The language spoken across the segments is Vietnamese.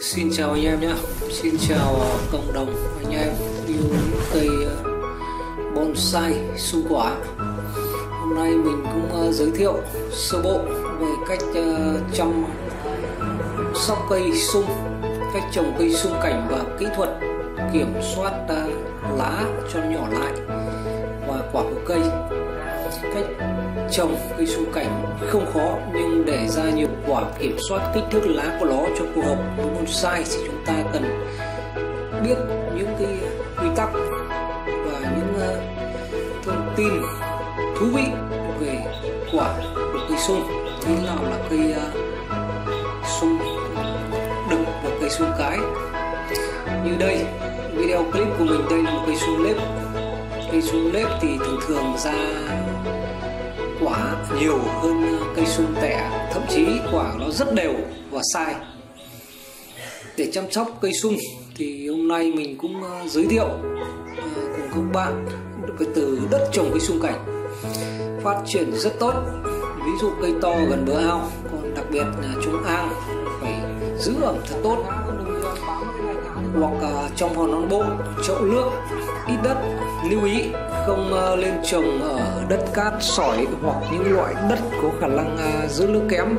Xin chào anh em nhé. Xin chào à, cộng đồng anh em yêu những cây à, bonsai sung quả. Hôm nay mình cũng à, giới thiệu sơ bộ về cách chăm sóc cây sung, Cách trồng cây sung cảnh và kỹ thuật kiểm soát lá cho nhỏ lại và quả của cây. Cách trồng cây sung cảnh không khó nhưng để ra nhiều quả kiểm soát kích thước lá của nó cho phù hợp bonsai thì chúng ta cần biết những cái quy tắc và những uh, thông tin thú vị về quả của cây sung thế nào là cây ờ, uh, sung đực và cây sung cái. Như đây video clip của mình đây là một cây sung lép cây sung lép thì thường thường ra quả nhiều hơn ờ, cây sung tẻ. Thậm chí quả nó rất đều và sai để chăm sóc cây sung thì hôm nay mình cũng ờ, giới thiệu ờ, cùng các bạn được cái từ đất trồng cây sung cảnh. Phát triển rất tốt, ví dụ cây to gần bờ ao, còn đặc biệt là chúng ao phải giữ ẩm thật tốt. Hoặc ờ, trong hòn non bộ, chậu nước, ít đất, lưu ý không lên trồng ở đất cát, sỏi hoặc những loại đất có khả năng giữ nước kém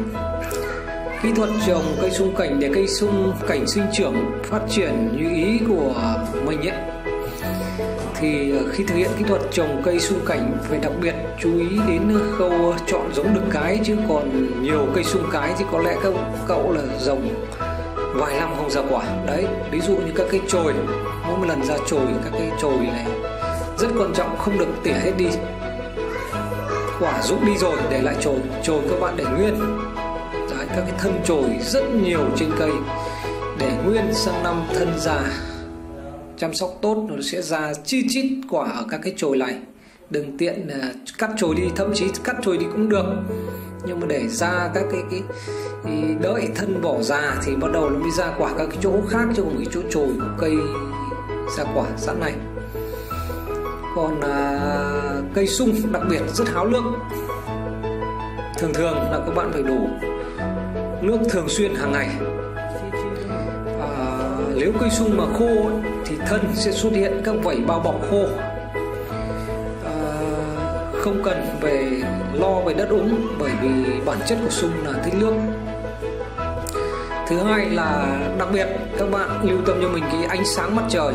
kỹ thuật trồng cây sung cảnh để cây sung cảnh sinh trưởng phát triển như ý của mình ấy. Thì khi thực hiện kỹ thuật trồng cây sung cảnh, phải đặc biệt chú ý đến khâu chọn giống đực cái, chứ còn nhiều cây sung cái thì có lẽ các cậu là rồng vài năm không ra quả. Đấy, ví dụ như các cây chồi, mỗi một lần ra chồi, các cây chồi này rất quan trọng, không được tỉa hết đi. Quả rụng đi rồi, để lại chồi chồi các bạn để nguyên các cái thân chồi rất nhiều trên cây để nguyên sang năm thân già. Chăm sóc tốt nó sẽ ra chi chít quả ở các cái chồi này. Đừng tiện uh, cắt chồi đi thậm chí cắt chồi đi cũng được. Nhưng mà để ra các cái cái, cái đợi thân bỏ già thì bắt đầu nó mới ra quả các cái chỗ khác chứ không cái chỗ chồi của cây ra quả sẵn này. Còn à, cây sung đặc biệt rất háo lượng. Thường thường là các bạn phải đủ nước thường xuyên hàng ngày. À, nếu cây sung mà khô ấy, thì thân sẽ xuất hiện các vảy bao bọc khô. À, không cần về lo về đất úng bởi vì bản chất của sung là thích nước. Thứ hai là đặc biệt các bạn lưu tâm cho mình cái ánh sáng mặt trời.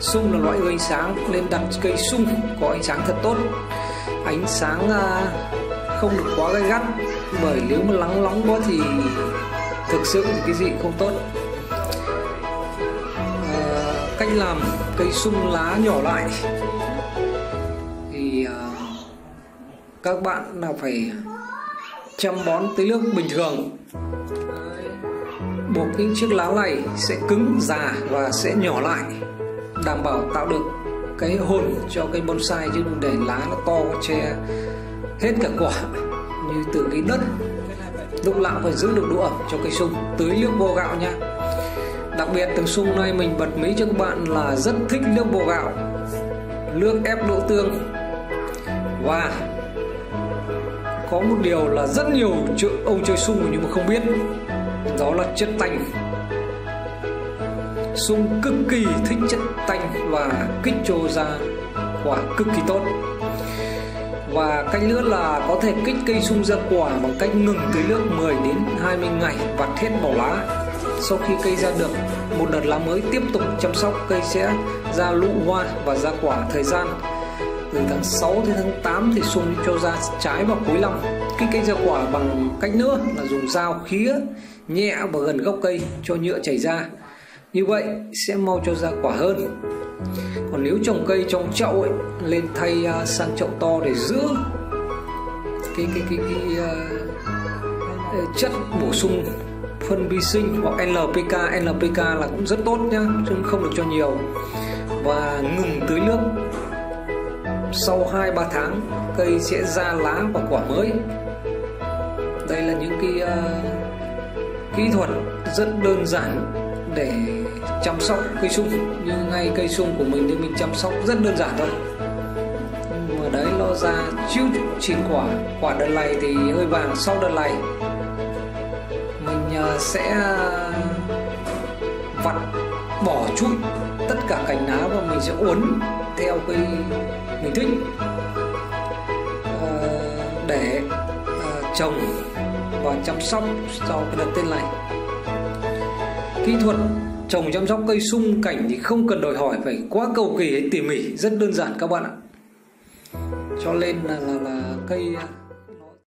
Sung là loại ánh sáng nên đặt cây sung có ánh sáng thật tốt. Ánh sáng à, không được quá gay gắt bởi nếu mà nắng nóng quá thì thực sự thì cái gì không tốt. À, cách làm cây sung lá nhỏ lại. Thì à, các bạn là phải chăm bón tưới nước bình thường. Buộc những chiếc lá này sẽ cứng già và sẽ nhỏ lại đảm bảo tạo được cái hồn cho cây bonsai chứ đừng để lá nó to che hết cả quả như từ cái đất lúc nào phải giữ được độ ẩm cho cây sung, tưới nước bò gạo nha. Đặc biệt từng sung này mình bật mí cho các bạn là rất thích nước bò gạo. Nước ép đỗ tương. Và có một điều là rất nhiều ông chơi sung nhưng mà không biết. Đó là chất tanh. Sung cực kỳ thích chất tanh và kích cho ra quả cực kỳ tốt và cách nữa là có thể kích cây sung ra quả bằng cách ngừng tưới nước 10 đến 20 ngày và hết bỏ lá. Sau khi cây ra được, một đợt lá mới tiếp tục chăm sóc cây sẽ ra lụ hoa và ra quả thời gian. Từ tháng 6 đến tháng 8 thì sung cho ra trái vào cuối năm. Kích cây ra quả bằng cách nữa là dùng dao khía, nhẹ vào gần gốc cây cho nhựa chảy ra. Như vậy, sẽ mau cho ra quả hơn còn nếu trồng cây trong chậu ấy lên thay uh, sang chậu to để giữ cái cái cái, cái uh, chất bổ sung phân vi sinh hoặc NPK NPK là cũng rất tốt nhá chứ không được cho nhiều. Và ngừng tưới nước. Sau 2-3 tháng cây sẽ ra lá và quả mới. Đây là những cái uh, kỹ thuật rất đơn giản để chăm sóc cây sung. Như ngay cây sung của mình thì mình chăm sóc rất đơn giản thôi. Mà đấy, nó ra chiếu chín quả. Quả đợt này thì hơi vàng sau đợt này. Mình à, sẽ à, vặt bỏ chút tất cả cành lá và mình sẽ uốn theo cái mình thích. Ờ, để à, trồng và chăm sóc cho cái đợt tên này kỹ thuật trồng chăm sóc cây sung cảnh thì không cần đòi hỏi phải quá cầu kỳ hay tỉ mỉ. Rất đơn giản các bạn ạ. Cho nên là là, là cây